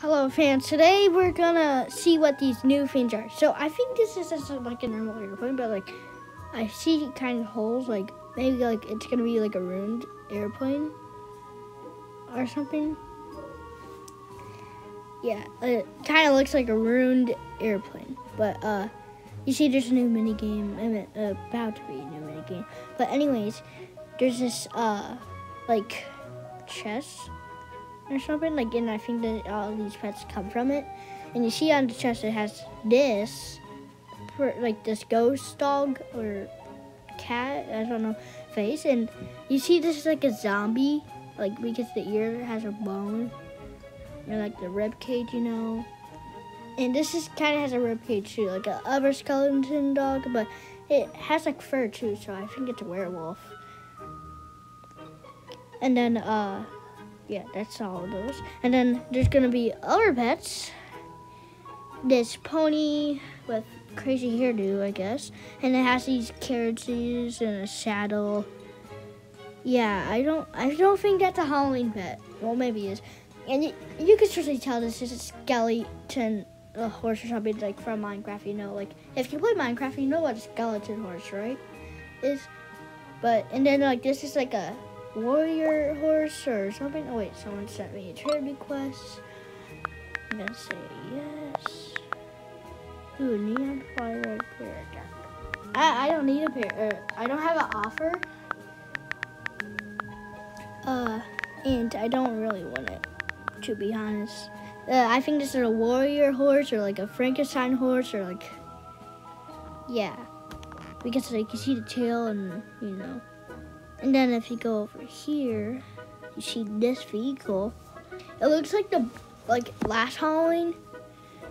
Hello, fans. Today we're gonna see what these new things are. So I think this is just like a normal airplane, but like I see kind of holes. Like maybe like it's gonna be like a ruined airplane or something. Yeah, it kind of looks like a ruined airplane. But uh, you see, there's a new mini game. I mean, uh, about to be a new mini game. But anyways, there's this uh, like chest or something. Like, and I think that all these pets come from it. And you see on the chest it has this, like this ghost dog or cat, I don't know, face. And you see this is like a zombie, like because the ear has a bone, and like the rib cage, you know. And this is kind of has a rib cage too, like a other skeleton dog, but it has like fur too, so I think it's a werewolf. And then, uh, yeah, that's all of those. And then there's gonna be other pets. This pony with crazy hairdo, I guess, and it has these carriages and a saddle. Yeah, I don't, I don't think that's a Halloween pet. Well, maybe it is. And you, can certainly tell this is a skeleton a horse or something like from Minecraft. You know, like if you play Minecraft, you know what a skeleton horse, right? Is, but and then like this is like a warrior horse or something. Oh wait, someone sent me a trade request. I'm gonna say yes. Ooh, neon fire pair. I I don't need a pair. Uh, I don't have an offer. Uh, and I don't really want it, to be honest. Uh, I think this is a warrior horse or like a Frankenstein horse or like, yeah, because like you see the tail and you know. And then if you go over here, you see this vehicle. It looks like the like last Halloween.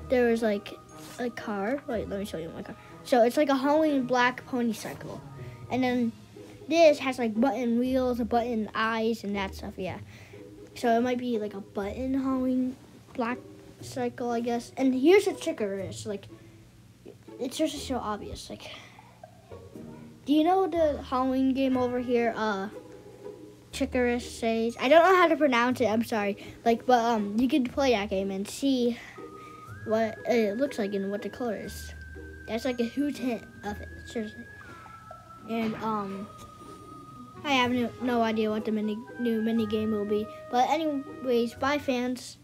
There was like a car. Wait, let me show you my car. So it's like a Halloween black pony cycle, and then this has like button wheels, a button eyes, and that stuff. Yeah. So it might be like a button Halloween black cycle, I guess. And here's a trigger is like it's just so obvious. Like do you know the Halloween game over here? Uh, Chicoris says. I don't know how to pronounce it. I'm sorry. Like, but um, you can play that game and see what it looks like and what the color is. That's like a huge hint of it. Seriously. And um, I have no, no idea what the mini new mini game will be. But anyways, bye fans.